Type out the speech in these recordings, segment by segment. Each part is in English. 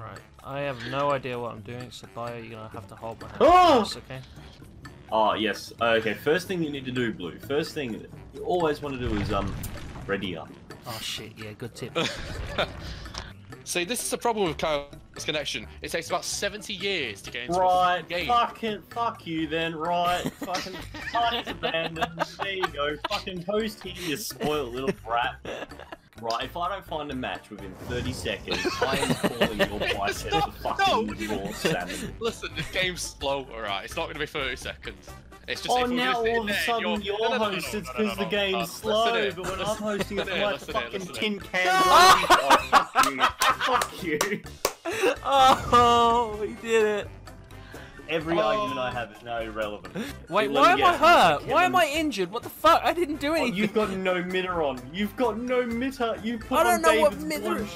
Right. I have no idea what I'm doing, so Bio, you're gonna have to hold my hand. Oh! First, okay? Oh yes. Okay. First thing you need to do, Blue. First thing you always want to do is um, ready up. Oh shit, yeah, good tip. See, this is the problem with Kyle's connection. It takes about 70 years to get into Right. a game. Fucking fuck you then. Right. fucking party's abandoned. There you go. Fucking host here, you spoiled little brat. Right. If I don't find a match within 30 seconds, I am calling your bicep not- fucking no. Listen, this game's slow, alright? It's not going to be 30 seconds. It's just Oh, if we're now gonna all of a sudden you're... you're no, no, no, no, host, no, it's no, because no, the no, game's no. slow, but when I'm hosting it's listen here, like listen fucking tin here. can. oh, fuck you. Fuck you. oh, we did it. Every Oh. argument I have is now irrelevant. Wait, Let why am I hurt? Why am I injured? What the fuck? I didn't do Oh, anything. you've got no Mither on. You've got no Mither. You put I don't on know what David's Mither- one-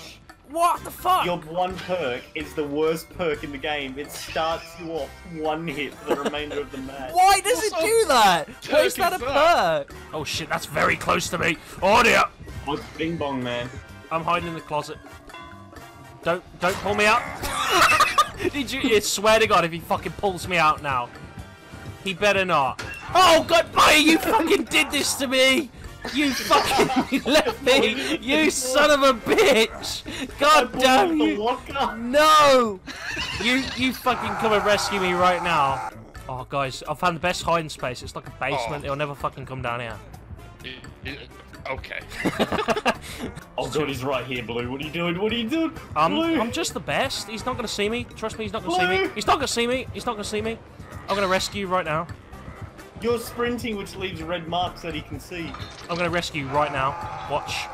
What the fuck? Your one perk is the worst perk in the game. It starts you off one hit for the remainder of the match. Why does What it do that? Why is that a that? perk? Oh shit, that's very close to me. Oh dear. Oh, bing bong, man. I'm hiding in the closet. Don't don't pull me out. Did you? I swear to God, if he fucking pulls me out now, he better not. Oh God, Maya, you fucking did this to me. You fucking left me. You son of a bitch. God damn you. locker. No! You you fucking come and rescue me right now. Oh guys, I found the best hiding space. It's like a basement. Oh. It'll never fucking come down here. Okay. Oh god, he's right here, Blue. What are you doing? What are you doing? I'm Blue. I'm just the best. He's not gonna see me. Trust me, he's not gonna see me. He's not gonna see me. He's not gonna see me. I'm gonna rescue you right now. You're sprinting, which leaves red marks that he can see. I'm gonna rescue you right now. Watch.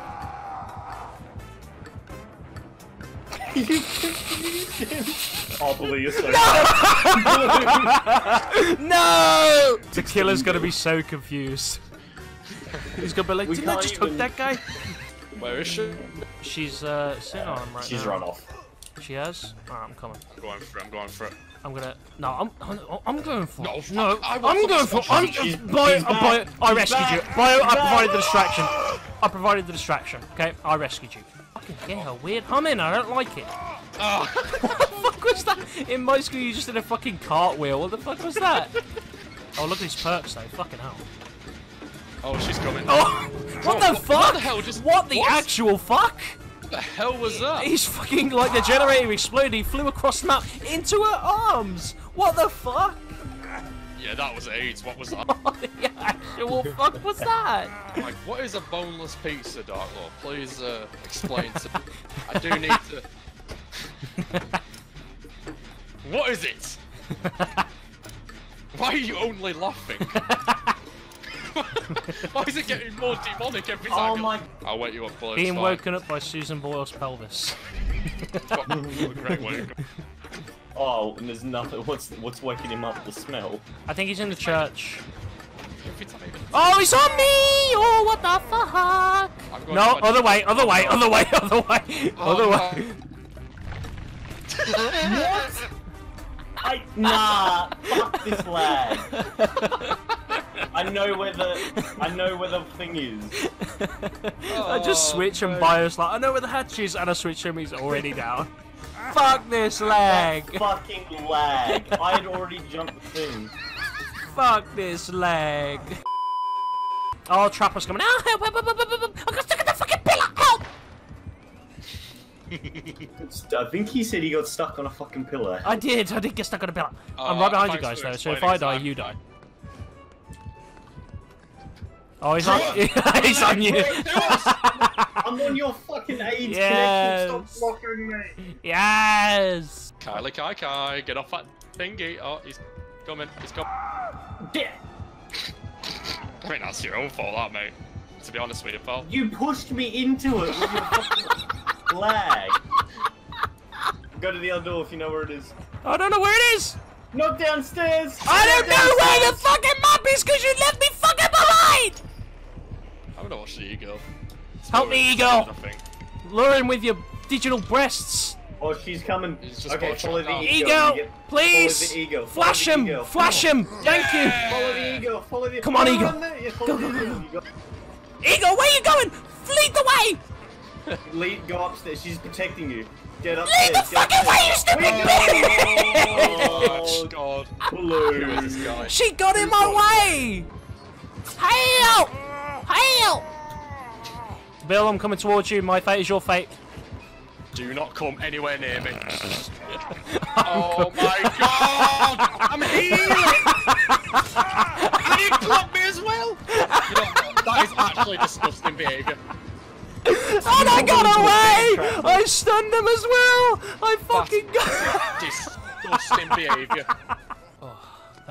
you confused him. Oh, Blue, you're so No! The killer's gonna be so confused. He's gonna be like, We didn't I just even- hook that guy? Where is she? She's uh sitting on him right She's now. run off. She has? Alright, I'm coming. I'm going for it, I'm going for it. I'm gonna. No, I'm. I'm, I'm going for. No, no. I I'm going for. I'm. She's- Bio, she's uh, Bio. I rescued back. you. Bio, I provided back. the distraction. I provided the distraction. Okay, I rescued you. Fucking get her weird humming. I don't like it. Oh, What the fuck was that? In my school, you just did a fucking cartwheel. What the fuck was that? Oh, look at his perks though. Fucking hell. oh she's coming. Oh, what the fuck? what the hell just- What the what? actual fuck? What the hell was that? He's fucking like the generator exploded. He flew across the map into her arms. What the fuck? Yeah, that was AIDS. What was that? What the actual fuck was that? Like, what is a boneless pizza, Dark Lord? Please uh, explain to me. I do need to. what is it? Why are you only laughing? Why is it getting more demonic every oh time? Oh you- my- I'll wake you up, Blue. Being fine. woken up by Susan Boyle's pelvis. Great wake up. Oh, and there's nothing. What's what's waking him up? The smell. I think he's in the church. Oh, he's on me! Oh, what the fuck? No, other way, other way, other way, other way, Oh, other no. way. What? I nah. Fuck this lag. I know where the I know where the thing is. I just Oh, switch and mate. bios like, I know where the hatch is, and I switch him, he's already down. Fuck this lag! Fucking lag. I had already jumped the thing. Fuck this lag! Oh, Trapper's coming. Ah, help, help, help, help, help, help. I got stuck in the fucking pillar! Help! I think he said he got stuck on a fucking pillar. I did, I did get stuck on a pillar. I'm Uh, right behind you guys though, so if I die, you die. Oh, he's on. he's on you. I'm on your fucking AIDS Yes. connection. Stop blocking me. yes. Kylie Kai Kai, get off that thingy. Oh, he's coming. He's coming. Yeah. I mean, that's your own fault, that, mate. To be honest with you, pal. You pushed me into it with your fucking lag. Go to the other door if you know where it is. I don't know where it is. Not downstairs. I don't Not know where the fucking map is because you left me fucking behind. I'm gonna watch the eagle. Help me, Eagle. Nothing. Lure him with your digital breasts. Oh, she's coming. He's just okay, follow the down. ego. Eagle, get- please. Follow the ego. Flash follow him. ego. Flash him. Thank you. Follow the ego. Follow the. Come on, Eagle. run. Yeah, follow Go, the go, ego. You Eagle, where you going? Lead the way. go- Lead, go upstairs. She's protecting you. Get up Leave there. the fucking way, you stupid Oh, Oh, God. Blue. She got in my way! Help! Help! Bill, I'm coming towards you. My fate is your fate. Do not come anywhere near me. oh, oh my god! I'm healing! and you blocked me as well! You know, that is actually disgusting behaviour. And I got away! I stunned him as well! I fucking got. Disgusting behaviour.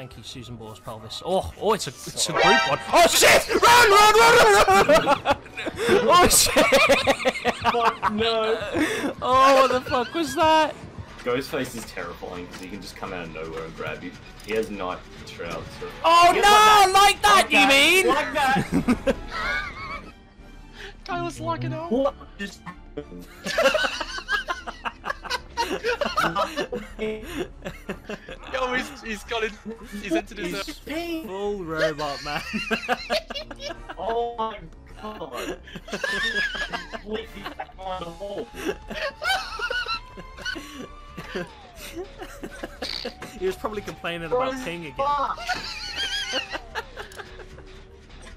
Thank you, Susan Boyle's pelvis. Oh, oh, it's a, it's a group one. Oh shit! Run, run, run, run! run! oh shit! Fuck no. Oh, what the fuck was that? Ghostface is terrifying because he can just come out of nowhere and grab you. He has night shrouds. So... Oh Get no! like Like that, you mean? Like that. Guy was locking up. what? Just... Yo, he's, he's got it. He's entered his. He's. Full robot man. Oh my god. Completely on the wall. he was probably complaining about ping again.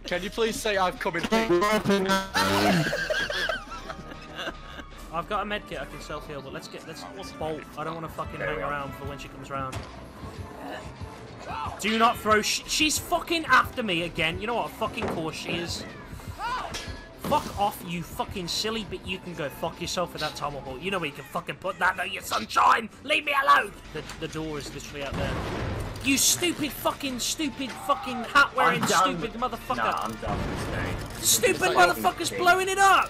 can you please say I've come in? I've got a med kit I can self heal, but let's get let's bolt. I don't want to fucking hang around for when she comes round. Do not throw. Sh she's fucking after me again. You know what? Fucking course she is. Fuck off, you fucking silly bit. You can go fuck yourself with that tomahawk. You know where you can fucking put that, though, you sunshine. Leave me alone. The, the door is literally out there. You stupid fucking stupid fucking hat wearing stupid motherfucker. Nah, I'm done with this game. stupid motherfucker's blowing it up.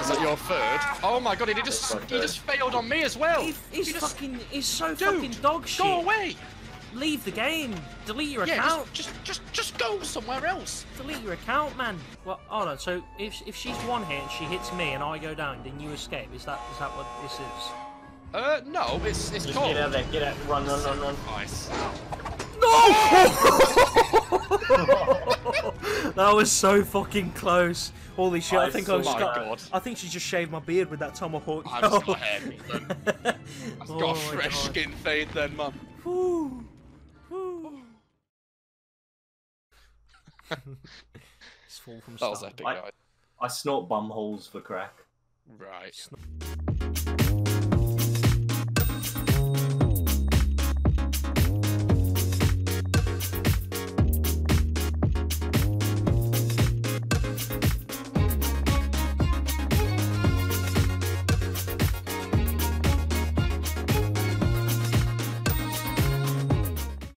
Is that your third? Oh my god, he just he just failed on me as well. He, he's He just- fucking. He's so Dude, fucking dog shit. Go away. Leave the game. Delete your Yeah, account. just, just just just go somewhere else. Delete your account, man. Well, hold on. So if if she's one hit and she hits me and I go down, then you escape. Is that is that what this is? Uh, no, it's it's Just called. get out of there, get out, run, run, run, run. Nice. No! that was so fucking close. Holy shit! I, I think I saw just got. God. I think she just shaved my beard with that tomahawk. I've just got hair. I've oh got a oh fresh God. skin fade then, man. Whew. Whew. it's full from That was epic, I- guys. I snort bum holes for crack. Right. Sn-